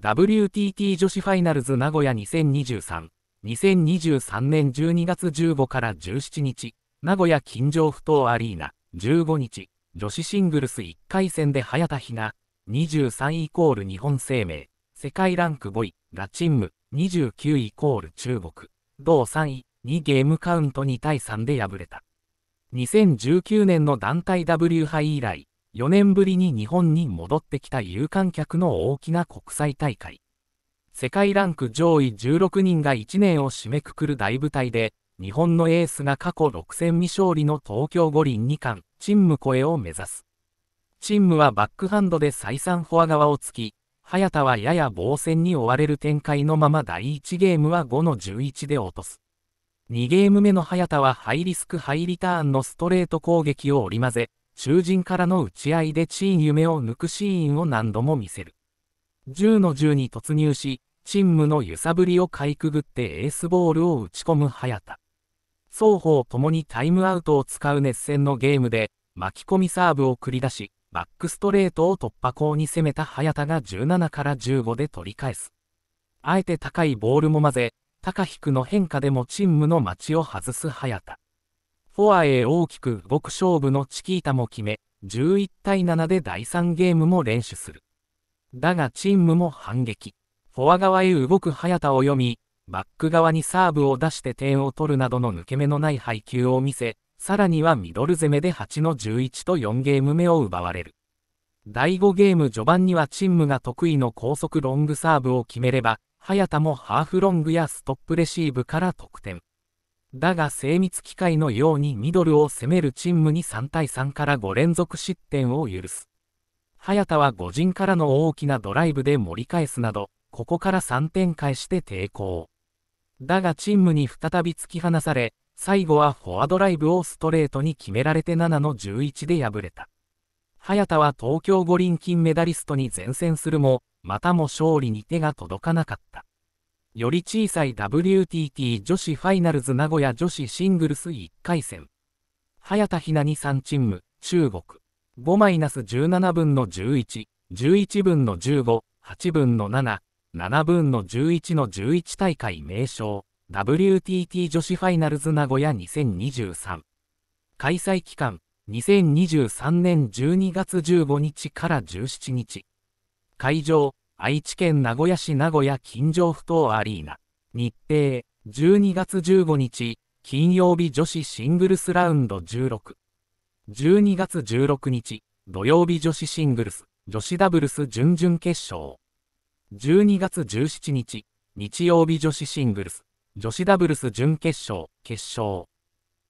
WTT 女子ファイナルズ名古屋2023。2023年12月15から17日、名古屋金城ふ頭アリーナ、15日、女子シングルス1回戦で早田ひな、23イコール日本生命、世界ランク5位、ラチンム、29イコール中国、同3位、2ゲームカウント2対3で敗れた。2019年の団体 W 杯以来、4年ぶりに日本に戻ってきた有観客の大きな国際大会。世界ランク上位16人が1年を締めくくる大舞台で、日本のエースが過去6戦未勝利の東京五輪2冠、チンム超えを目指す。チンムはバックハンドで再三フォア側を突き、早田はやや防戦に追われる展開のまま第1ゲームは5の11で落とす。2ゲーム目の早田はハイリスクハイリターンのストレート攻撃を織り交ぜ、囚人からの打ち合いでチーン夢を抜くシーンを何度も見せる。10の10に突入し、チンムの揺さぶりをかいくぐってエースボールを打ち込む早田。双方ともにタイムアウトを使う熱戦のゲームで、巻き込みサーブを繰り出し、バックストレートを突破口に攻めた早田が17から15で取り返す。あえて高いボールも混ぜ、高低の変化でもチームの待ちを外す早田。フォアへ大きく動く勝負のチキータも決め、11対7で第3ゲームも連取する。だがチームも反撃。フォア側へ動く早田を読み、バック側にサーブを出して点を取るなどの抜け目のない配球を見せ、さらにはミドル攻めで8の11と4ゲーム目を奪われる。第5ゲーム序盤にはチンムが得意の高速ロングサーブを決めれば、早田もハーフロングやストップレシーブから得点。だが精密機械のようにミドルを攻めるチンムに3対3から5連続失点を許す。早田は5陣からの大きなドライブで盛り返すなど、ここから3点返して抵抗。だがチンムに再び突き放され、最後はフォアドライブをストレートに決められて7の11で敗れた。早田は東京五輪金メダリストに前線するも、またも勝利に手が届かなかった。より小さい WTT 女子ファイナルズ名古屋女子シングルス1回戦。早田ひなに3チーム、中国。5-17分の11、11分の15、8分の7、7分の11の11大会名称。WTT 女子ファイナルズ名古屋2023。開催期間、2023年12月15日から17日。会場、愛知県名古屋市名古屋金城ふ頭アリーナ。日程、12月15日、金曜日女子シングルスラウンド16。12月16日、土曜日女子シングルス、女子ダブルス準々決勝。12月17日、日曜日女子シングルス、女子ダブルス準決勝、決勝。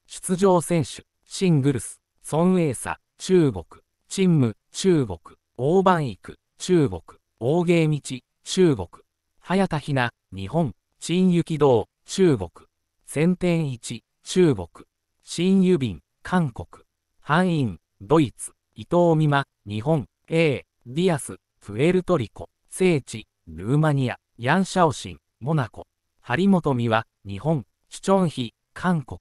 出場選手、シングルス、ソンエイサ、中国、チンム、中国、オーバンイク、中国、大芸道、中国、早田ひな、日本、新雪道、中国、先天一、中国、新郵便、韓国、ハンイン、ドイツ、伊藤美馬、日本、A、ディアス、プエルトリコ、聖地、ルーマニア、ヤンシャオシン、モナコ、張本美は、日本、チュチョンヒ、韓国、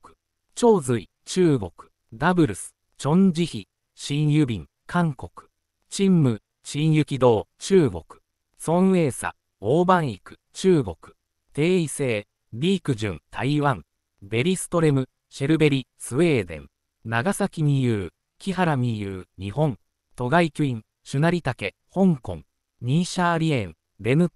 長髄、中国、ダブルス、チョンジヒ、新郵便、韓国、チンム、新雪道、中国、ソンエイサ、オーバンイク、中国、定位制、リークジュン、台湾、ベリストレム、シェルベリ、スウェーデン、長崎美優、木原美優、日本、トガイキュイン、シュナリタケ、香港、ニーシャーリエン、レヌッ